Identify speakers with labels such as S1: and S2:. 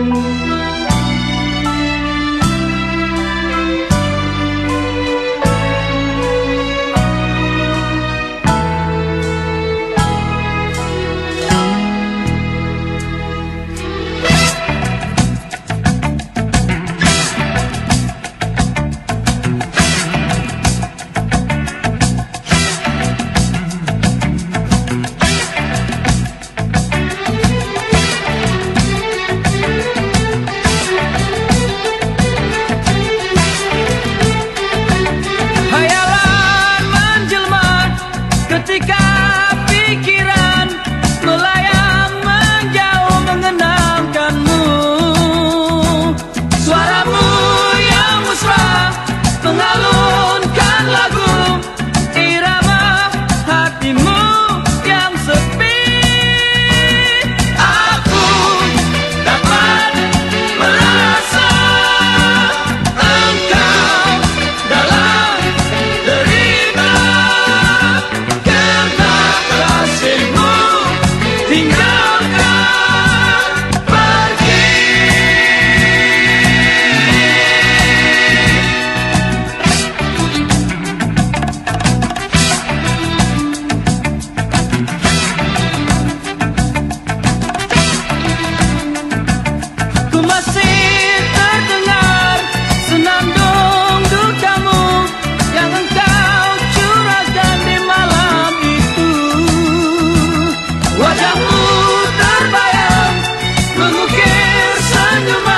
S1: Música Under my